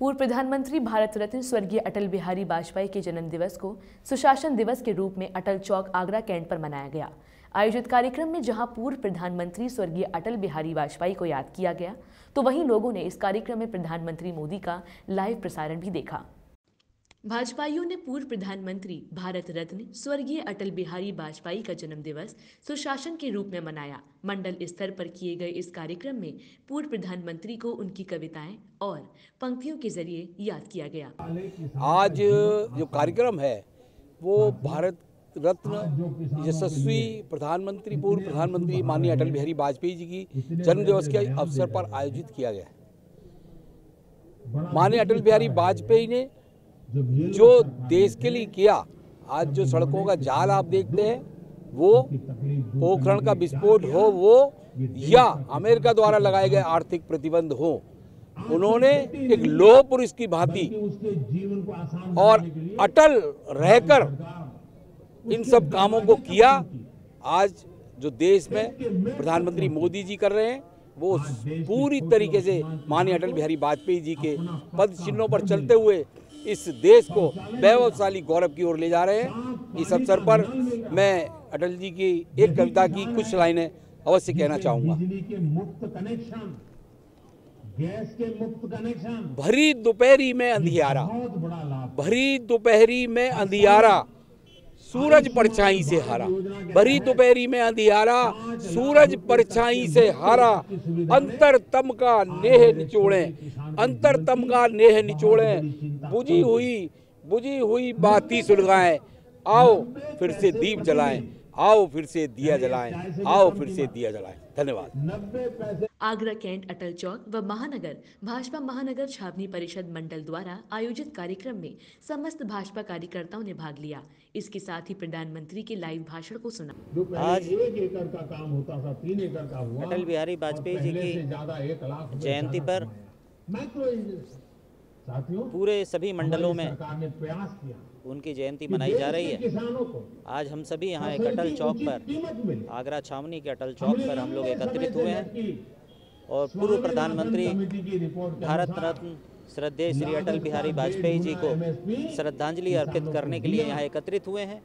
पूर्व प्रधानमंत्री भारत रत्न स्वर्गीय अटल बिहारी वाजपेयी के जन्म दिवस को सुशासन दिवस के रूप में अटल चौक आगरा कैंट पर मनाया गया। आयोजित कार्यक्रम में जहाँ पूर्व प्रधानमंत्री स्वर्गीय अटल बिहारी वाजपेयी को याद किया गया तो वहीं लोगों ने इस कार्यक्रम में प्रधानमंत्री मोदी का लाइव प्रसारण भी देखा। भाजपाइयों ने पूर्व प्रधानमंत्री भारत रत्न, स्वर्गीय अटल बिहारी वाजपेयी का जन्म दिवस सुशासन के रूप में मनाया। मंडल स्तर पर किए गए इस कार्यक्रम में पूर्व प्रधानमंत्री को उनकी कविताएँ और पंक्तियों के ज़रिए याद किया गया। आज जो कार्यक्रम है, वो भारत रत्न यशस्वी प्रधानमंत्री, पूर्व प्रधानमंत्री माननीय अटल बिहारी वाजपेयी जी की जन्म दिवस के अवसर पर आयोजित किया गया। माननीय अटल बिहारी वाजपेयी ने जो देश के लिए किया आज जो सड़कों का जाल आप देखते हैं वो पोखरण का विस्फोट हो वो या अमेरिका द्वारा लगाए गए आर्थिक प्रतिबंध हो। उन्होंने एक लोह पुरुष की भांति और अटल रहकर इन सब कामों को किया। आज जो देश में प्रधानमंत्री मोदी जी कर रहे हैं वो पूरी तरीके से माननीय अटल बिहारी वाजपेयी जी के पद चिन्हों पर चलते हुए इस देश को वैभवशाली गौरव की ओर ले जा रहे हैं। इस अवसर पर मैं अटल जी की एक कविता की कुछ लाइनें अवश्य कहना चाहूँगा। गैस के मुक्त कनेक्शन भरी दोपहरी में अंधियारा। भरी दोपहरी में अंधियारा सूरज परछाई से हारा। भरी दोपहरी में अंधियारा सूरज परछाई से हारा। अंतर तम का नेह निचोड़े। अंतर तमगा नेह निचोड़े। बुझी हुई बुझी हुई बाती सुलगाएँ। आओ फिर से दीप जलाएँ। आओ फिर से दिया जलाएँ। आओ फिर से दिया जलाएँ। धन्यवाद। आगरा कैंट अटल चौक व महानगर भाजपा महानगर छावनी परिषद मंडल द्वारा आयोजित कार्यक्रम में समस्त भाजपा कार्यकर्ताओं ने भाग लिया। इसके साथ ही प्रधानमंत्री के लाइव भाषण को सुना। आज एक एकड़ का काम होता था तीन एकड़ का हुआ अटल बिहारी वाजपेयी जी की जयंती पर पूरे सभी मंडलों में प्रयास किया। उनकी जयंती मनाई जा रही है। आज हम सभी यहाँ एक अटल चौक पर आगरा छावनी के अटल चौक पर हम लोग एकत्रित हुए हैं। और पूर्व प्रधानमंत्री भारत रत्न श्रद्धेय श्री अटल बिहारी वाजपेयी जी को श्रद्धांजलि अर्पित करने के लिए यहाँ एकत्रित हुए हैं।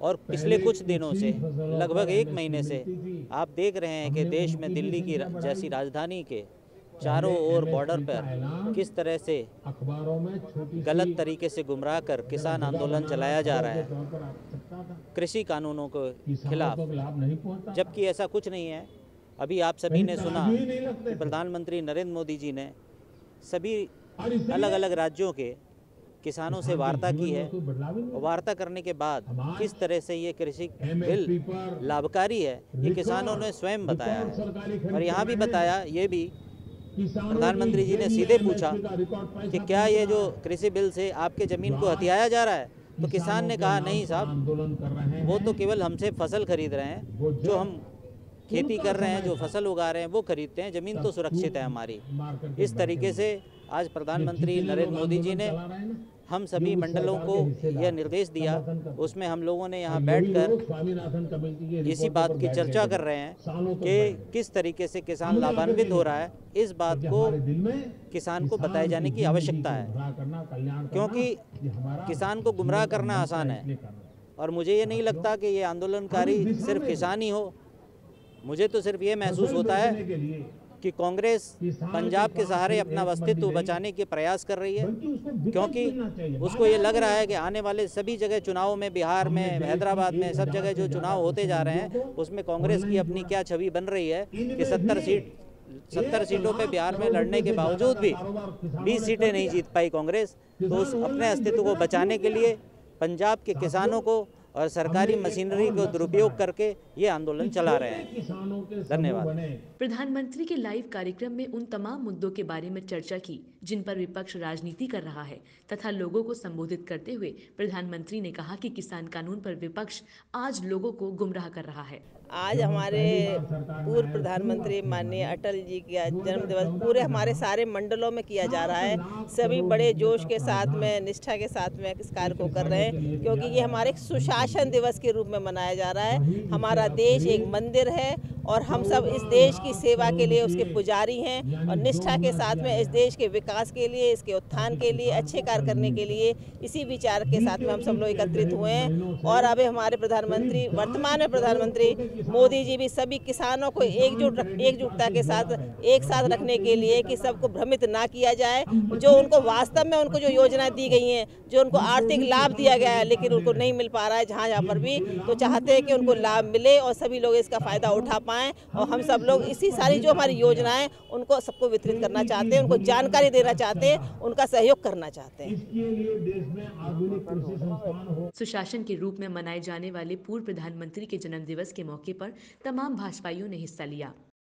और पिछले कुछ दिनों से लगभग एक महीने से आप देख रहे हैं कि देश में दिल्ली की जैसी राजधानी के चारों ओर बॉर्डर पर किस तरह से अखबारों में गलत तरीके से गुमराह कर किसान आंदोलन चलाया जा रहा है। कृषि कानूनों के खिलाफ जबकि ऐसा कुछ नहीं है। अभी आप सभी ने सुना कि प्रधानमंत्री नरेंद्र मोदी जी ने सभी अलग अलग राज्यों के किसानों से वार्ता की है। और वार्ता करने के बाद किस तरह से ये कृषि बिल लाभकारी है ये किसानों ने स्वयं बताया और यहाँ भी। बताया ये भी प्रधानमंत्री जी ने सीधे पूछा का क्या ये जो कृषि बिल से आपके ज़मीन को हथियाया जा रहा है? तो किसान ने कहा नहीं साहब वो तो केवल हमसे फ़सल खरीद रहे हैं जो हम खेती कर रहे हैं जो फ़सल उगा रहे हैं वो खरीदते हैं ज़मीन तो सुरक्षित है हमारी। इस तरीके से आज प्रधानमंत्री नरेंद्र मोदी जी ने हम सभी मंडलों को यह निर्देश दिया। उसमें हम लोगों ने यहाँ बैठकर इसी बात की चर्चा कर रहे हैं कि किस तरीके से किसान लाभान्वित हो रहा है इस बात को किसान को बताए जाने की आवश्यकता है। क्योंकि किसान को गुमराह करना आसान है। और मुझे ये नहीं लगता कि ये आंदोलनकारी सिर्फ़ किसान ही हो मुझे तो सिर्फ़ ये महसूस होता है के कांग्रेस पंजाब के सहारे अपना अस्तित्व बचाने के प्रयास कर रही है। क्योंकि उसको ये लग रहा है कि आने वाले सभी जगह चुनाव में बिहार में हैदराबाद में सब जगह जो चुनाव होते जा रहे हैं उसमें कांग्रेस की अपनी क्या छवि बन रही है कि सत्तर सीट सत्तर सीटों पे बिहार में लड़ने के बावजूद भी बीस सीटें नहीं जीत पाई कांग्रेस। तो उस अपने अस्तित्व को बचाने के लिए पंजाब के किसानों को और सरकारी मशीनरी को दुरुपयोग करके ये आंदोलन चला रहे हैं। धन्यवाद। प्रधानमंत्री के लाइव कार्यक्रम में उन तमाम मुद्दों के बारे में चर्चा की जिन पर विपक्ष राजनीति कर रहा है तथा लोगों को संबोधित करते हुए प्रधानमंत्री ने कहा कि किसान कानून पर विपक्ष आज लोगों को गुमराह कर रहा है। आज हमारे पूर्व प्रधानमंत्री माननीय अटल जी का जन्म दिवस पूरे हमारे सारे मंडलों में किया जा रहा है। सभी बड़े जोश के साथ में निष्ठा के साथ में इस कार्य को कर रहे हैं क्योंकि ये हमारे एक सुशासन दिवस के रूप में मनाया जा रहा है। हमारा देश एक मंदिर है और हम सब इस देश की सेवा के लिए उसके पुजारी हैं और निष्ठा के साथ में इस देश के विकास के लिए इसके उत्थान के लिए अच्छे कार्य करने के लिए इसी विचार के साथ में हम सब लोग एकत्रित हुए हैं। और अभी हमारे प्रधानमंत्री वर्तमान में प्रधानमंत्री मोदी जी भी सभी किसानों को एकजुट एकजुटता के साथ एक साथ रखने के लिए कि सबको भ्रमित ना किया जाए। जो उनको वास्तव में उनको जो योजनाएँ दी गई हैं जो उनको आर्थिक लाभ दिया गया है लेकिन उनको नहीं मिल पा रहा है जहाँ जहाँ पर भी तो चाहते हैं कि उनको लाभ मिले और सभी लोग इसका फ़ायदा उठा पाएँ और हम सब लोग इसी सारी जो हमारी योजनाएँ उनको सबको वितरित करना चाहते हैं उनको जानकारी देना चाहते हैं उनका सहयोग करना चाहते हैं। इसके लिए देश में आधुनिक कृषि संस्थान हो। सुशासन के रूप में मनाए जाने वाले पूर्व प्रधानमंत्री के जन्म दिवस के मौके पर तमाम भाजपाइयों ने हिस्सा लिया।